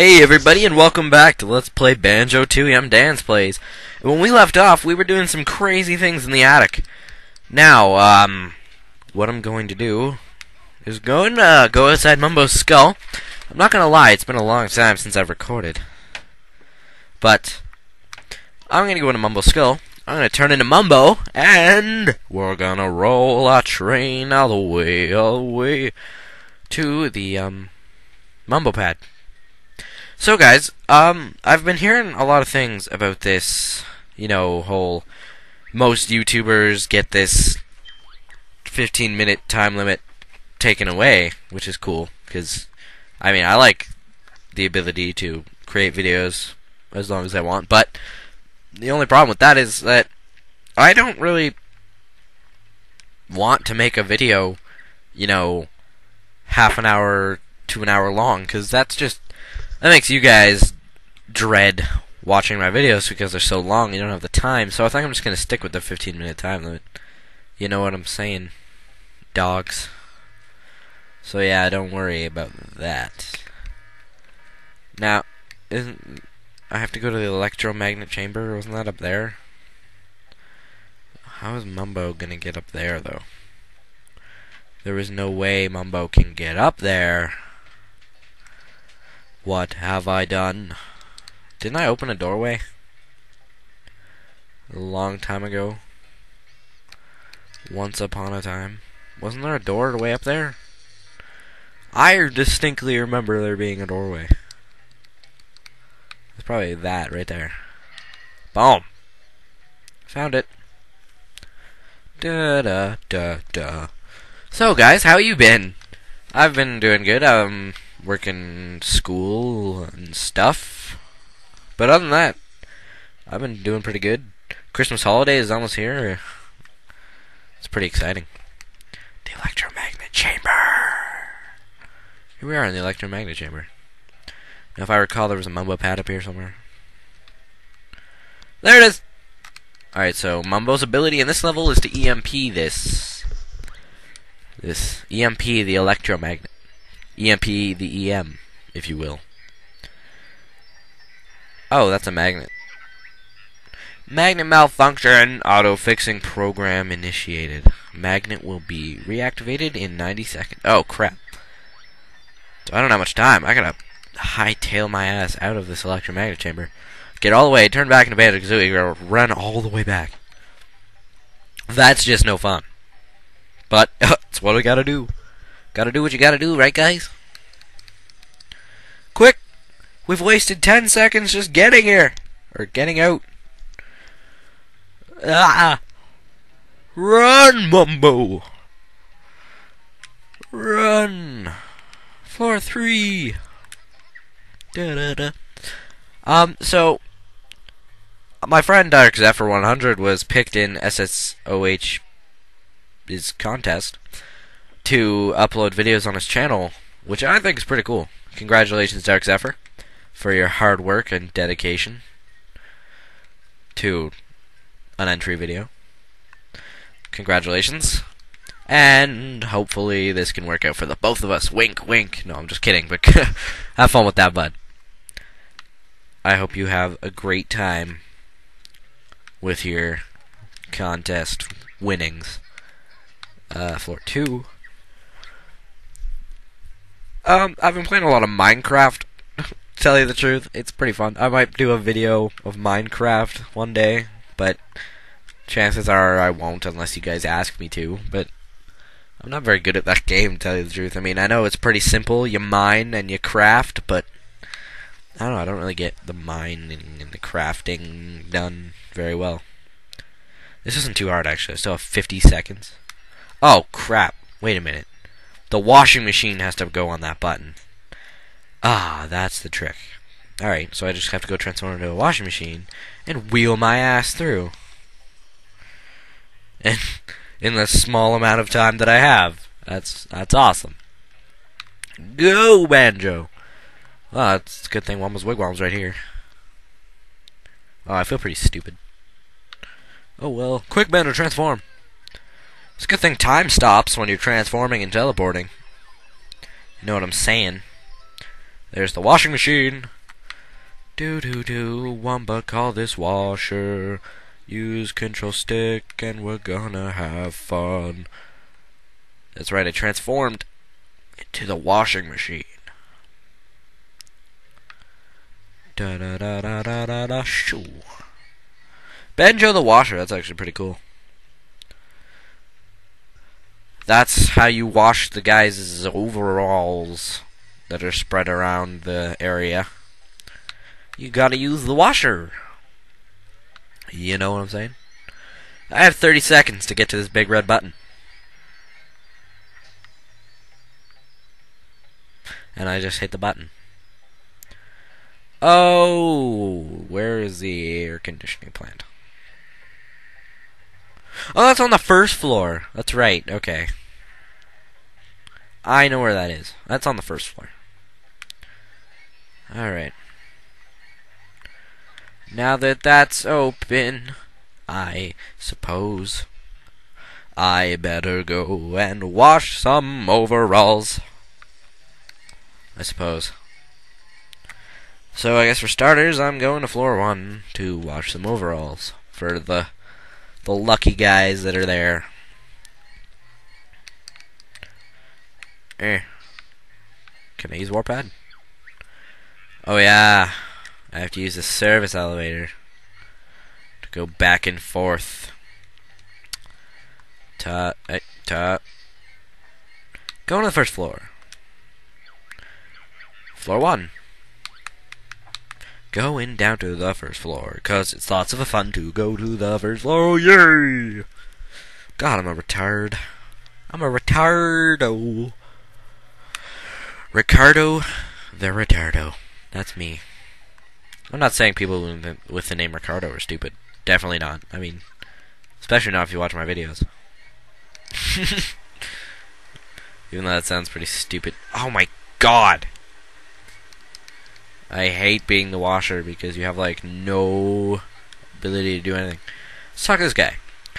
Hey everybody and welcome back to Let's Play Banjo Tooie. I'm Dan's Plays. When we left off, we were doing some crazy things in the attic. Now, um, what I'm going to do is go and uh, go outside Mumbo's skull. I'm not gonna lie, it's been a long time since I've recorded. But, I'm gonna go into Mumbo's skull. I'm gonna turn into Mumbo, and we're gonna roll our train all the way, all the way to the, um, Mumbo pad. So guys, um, I've been hearing a lot of things about this, you know, whole most YouTubers get this 15 minute time limit taken away, which is cool, because, I mean, I like the ability to create videos as long as I want, but the only problem with that is that I don't really want to make a video, you know, half an hour to an hour long, because that's just that makes you guys dread watching my videos because they're so long. You don't have the time. So I think I'm just gonna stick with the 15 minute time limit. You know what I'm saying, dogs. So yeah, don't worry about that. Now, isn't I have to go to the electromagnet chamber? Wasn't that up there? How is Mumbo gonna get up there though? There is no way Mumbo can get up there. What have I done? Didn't I open a doorway? A long time ago. Once upon a time. Wasn't there a doorway up there? I distinctly remember there being a doorway. It's probably that right there. Boom! Found it. Da da da da. So guys, how you been? I've been doing good. Um working school and stuff. But other than that, I've been doing pretty good. Christmas holiday is almost here. It's pretty exciting. The electromagnet chamber. Here we are in the electromagnet chamber. Now, if I recall, there was a Mumbo pad up here somewhere. There it is! Alright, so Mumbo's ability in this level is to EMP this. This EMP the electromagnet. EMP the EM, if you will. Oh, that's a magnet. Magnet malfunction. Auto fixing program initiated. Magnet will be reactivated in 90 seconds. Oh, crap. So I don't have much time. I gotta hightail my ass out of this electromagnet chamber. Get all the way, turn back into Banjo Kazooie, run all the way back. That's just no fun. But, it's what we gotta do. Gotta do what you gotta do, right, guys? Quick! We've wasted 10 seconds just getting here! Or getting out. Ah! Run, Mumbo! Run! Floor 3! Da da da. Um, so. My friend Dark Zephyr 100 was picked in SSOH's contest to upload videos on his channel, which I think is pretty cool. Congratulations, Dark Zephyr, for your hard work and dedication to an entry video. Congratulations. And hopefully this can work out for the both of us. Wink, wink. No, I'm just kidding, but have fun with that, bud. I hope you have a great time with your contest winnings. Uh, floor two. Um, I've been playing a lot of Minecraft. tell you the truth, it's pretty fun. I might do a video of Minecraft one day, but chances are I won't unless you guys ask me to. But I'm not very good at that game, tell you the truth. I mean, I know it's pretty simple. You mine and you craft, but I don't know. I don't really get the mining and the crafting done very well. This isn't too hard, actually. I still have 50 seconds. Oh, crap. Wait a minute. The washing machine has to go on that button. Ah, that's the trick. Alright, so I just have to go transform into a washing machine and wheel my ass through. And in the small amount of time that I have. That's that's awesome. Go, Banjo! Oh, it's a good thing Wumba's Wigwam's right here. Oh, I feel pretty stupid. Oh well. Quick, Banjo, transform! It's a good thing time stops when you're transforming and teleporting. You know what I'm saying? There's the washing machine. Do do do, Wamba call this washer. Use control stick and we're gonna have fun. That's right, it transformed into the washing machine. Da da da da da da da shoo. Banjo the washer, that's actually pretty cool. That's how you wash the guys' overalls that are spread around the area. You gotta use the washer. You know what I'm saying? I have 30 seconds to get to this big red button. And I just hit the button. Oh, where is the air conditioning plant? Oh, that's on the first floor. That's right. Okay. I know where that is. That's on the first floor. Alright. Now that that's open, I suppose I better go and wash some overalls. I suppose. So I guess for starters, I'm going to floor one to wash some overalls for the the lucky guys that are there. Eh. Can I use Warpad? Oh yeah. I have to use the service elevator to go back and forth. Ta, eh, ta. Go to the first floor. Floor one. Going down to the first floor, cause it's lots of fun to go to the first floor. Oh, yay! God, I'm a retard. I'm a retardo. Ricardo the retardo. That's me. I'm not saying people with the name Ricardo are stupid. Definitely not. I mean, especially not if you watch my videos. Even though that sounds pretty stupid. Oh my god! I hate being the washer because you have like no ability to do anything. Let's talk to this guy.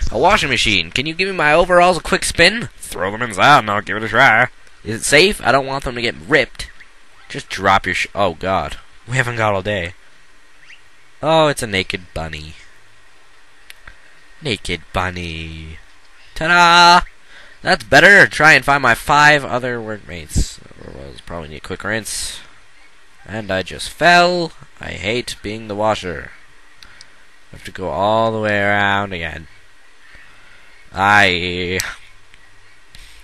A washing machine. Can you give me my overalls a quick spin? Throw them inside and I'll give it a try. Is it safe? I don't want them to get ripped. Just drop your sh- Oh god. We haven't got all day. Oh, it's a naked bunny. Naked bunny. Ta-da! That's better. Try and find my five other workmates. Otherwise, probably need a quick rinse. And I just fell. I hate being the washer. I have to go all the way around again. I.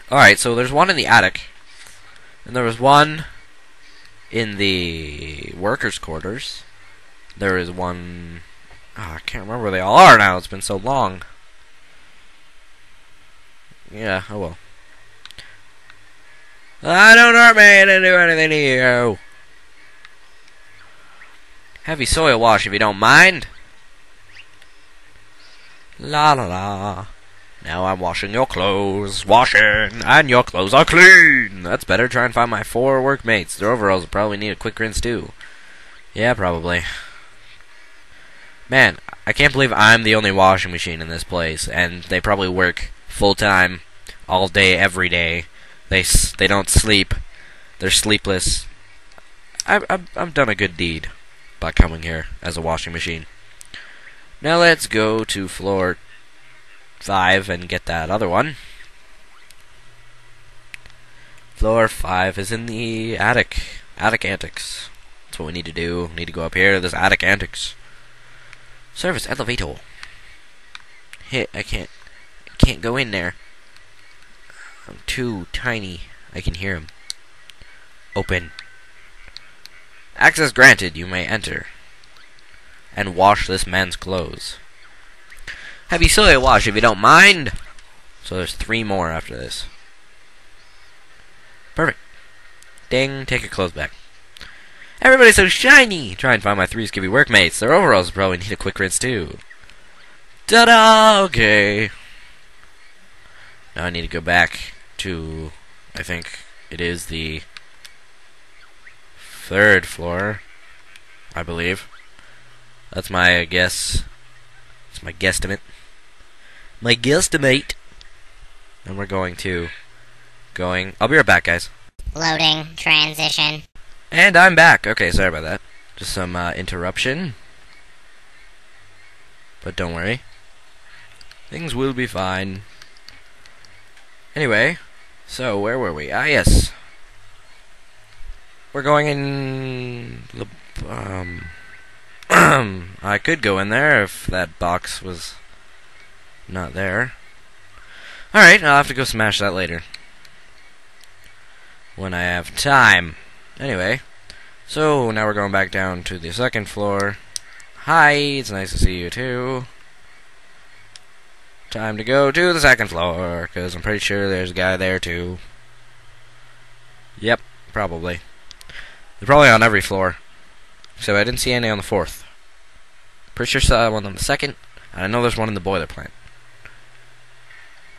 Alright, so there's one in the attic. And there was one in the workers' quarters. There is one. Oh, I can't remember where they all are now. It's been so long. Yeah, oh well. I don't hurt me. I didn't do anything to you. Heavy soil wash if you don't mind. La la la. Now I'm washing your clothes, washing, and your clothes are clean. That's better. Try and find my four workmates. Their overalls will probably need a quick rinse too. Yeah, probably. Man, I can't believe I'm the only washing machine in this place, and they probably work full time, all day, every day. They they don't sleep. They're sleepless. I've I've, I've done a good deed by coming here as a washing machine. Now let's go to floor 5 and get that other one. Floor 5 is in the attic. Attic antics. That's what we need to do. We need to go up here to this attic antics. Service elevator. Hit, I can't, I can't go in there. I'm too tiny. I can hear him. Open. Access granted, you may enter. And wash this man's clothes. Have you soil wash if you don't mind? So there's three more after this. Perfect. Ding, take your clothes back. Everybody's so shiny! Try and find my three skivvy workmates. Their overalls probably need a quick rinse too. Ta-da! Okay. Now I need to go back to, I think it is the third floor, I believe. That's my guess. It's my guesstimate. My guesstimate. And we're going to going. I'll be right back, guys. Loading transition. And I'm back. Okay, sorry about that. Just some uh, interruption. But don't worry. Things will be fine. Anyway, so where were we? Ah, yes. We're going in. The, Um. I could go in there if that box was not there. Alright, I'll have to go smash that later. When I have time. Anyway, so now we're going back down to the second floor. Hi, it's nice to see you too. Time to go to the second floor, because I'm pretty sure there's a guy there too. Yep, probably. They're probably on every floor. So I didn't see any on the fourth. Pretty sure saw one on the second, and I know there's one in the boiler plant.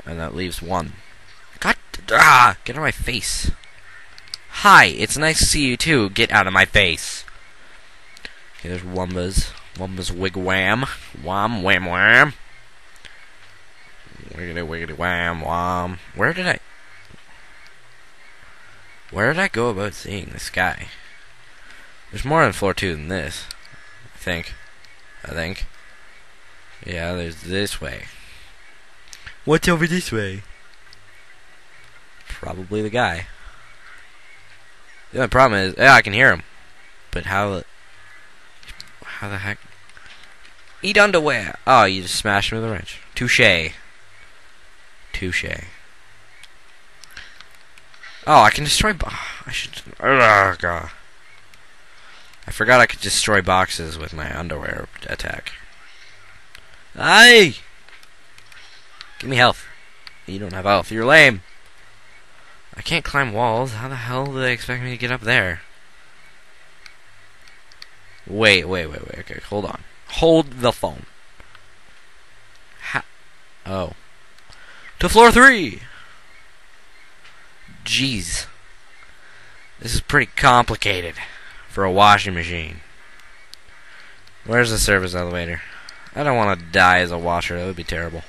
And that leaves one. God, ah, get out of my face. Hi, it's nice to see you too. Get out of my face. Okay, there's Wumba's. Wumba's wigwam. Wham, wham, wham. Wiggity, wiggity, wham, wham. Where did I... Where did I go about seeing this guy? There's more on floor two than this. I think. I think. Yeah, there's this way. What's over this way? Probably the guy. The only problem is, yeah, I can hear him. But how... How the heck... Eat underwear! Oh, you just smashed him with a wrench. Touche. Touche. Oh, I can destroy... I should... Oh, God. I forgot I could destroy boxes with my underwear attack. Aye! Give me health. You don't have health. You're lame. I can't climb walls. How the hell do they expect me to get up there? Wait, wait, wait, wait. Okay, hold on. Hold the phone. Ha oh. To floor three! Jeez. This is pretty complicated for a washing machine. Where's the service elevator? I don't want to die as a washer. That would be terrible.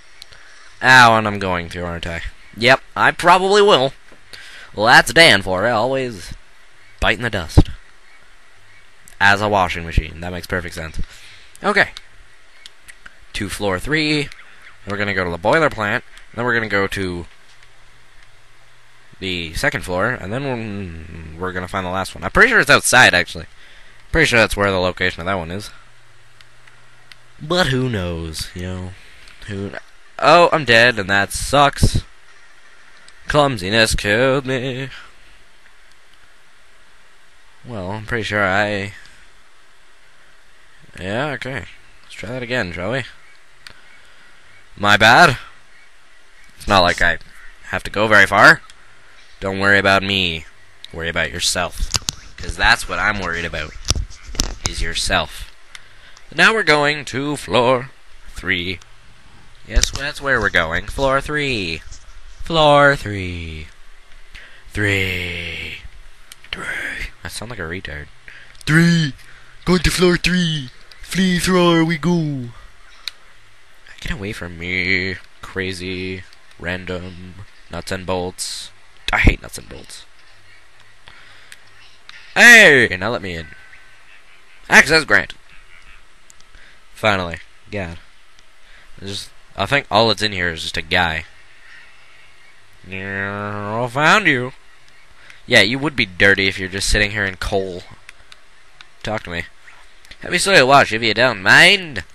Ow, and I'm going to, aren't I? Yep, I probably will. Well, that's Dan for it. Always biting the dust. As a washing machine. That makes perfect sense. Okay. To floor three. We're going to go to the boiler plant. Then we're going to go to the second floor. And then mm, we're, we're going to find the last one. I'm pretty sure it's outside, actually. Pretty sure that's where the location of that one is. But who knows, you know. Who... Oh, I'm dead, and that sucks. Clumsiness killed me. Well, I'm pretty sure I... Yeah, okay. Let's try that again, shall we? My bad. It's not like I have to go very far. Don't worry about me. Worry about yourself. Because that's what I'm worried about. Is yourself. Now we're going to floor three. Yes, that's where we're going. Floor three. Floor three. Three. Three. I sound like a retard. Three. Going to floor three. Flea floor we go. Get away from me. Crazy. Random. Nuts and bolts. I hate nuts and bolts. Hey! Now let me in. Access granted. Finally. God. Just, I think all that's in here is just a guy. I found you. Yeah, you would be dirty if you're just sitting here in coal. Talk to me. Have Happy soil wash if you don't mind.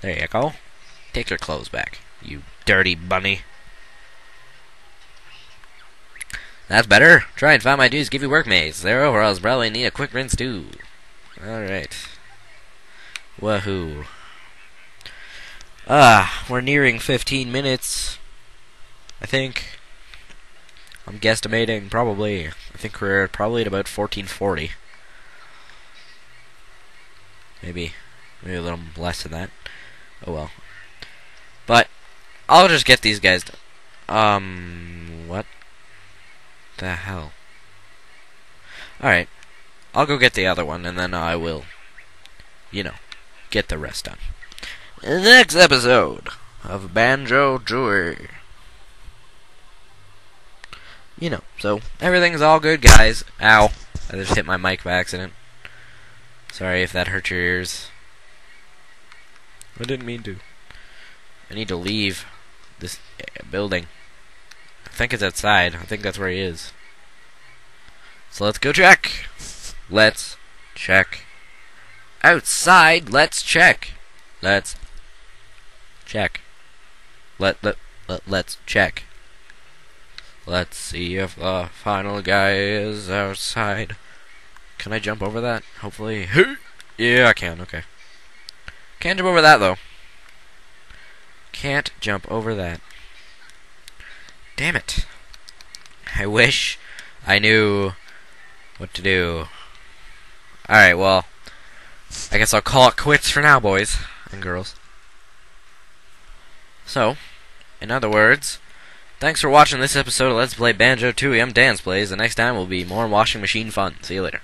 There you go. Take your clothes back, you dirty bunny. That's better. Try and find my dudes, give you workmates. Their overalls probably need a quick rinse too. Alright. Wahoo. Ah, we're nearing 15 minutes. I think. I'm guesstimating probably. I think we're probably at about 1440. Maybe, maybe a little less than that. Oh well. But I'll just get these guys. Um, what the hell? All right, I'll go get the other one, and then I will, you know, get the rest done. In the next episode of Banjo Joy. you know, so everything's all good, guys. Ow. I just hit my mic by accident. Sorry if that hurt your ears. I didn't mean to. I need to leave this building. I think it's outside. I think that's where he is. So let's go check. Let's check. Outside, let's check. Let's check. Let let, let let's check. Let's see if the final guy is outside. Can I jump over that? Hopefully. yeah, I can. Okay. Can't jump over that though. Can't jump over that. Damn it. I wish I knew what to do. Alright, well, I guess I'll call it quits for now, boys and girls. So, in other words, thanks for watching this episode of Let's Play Banjo Tooie. I'm Dan's Plays. The next time will be more washing machine fun. See you later.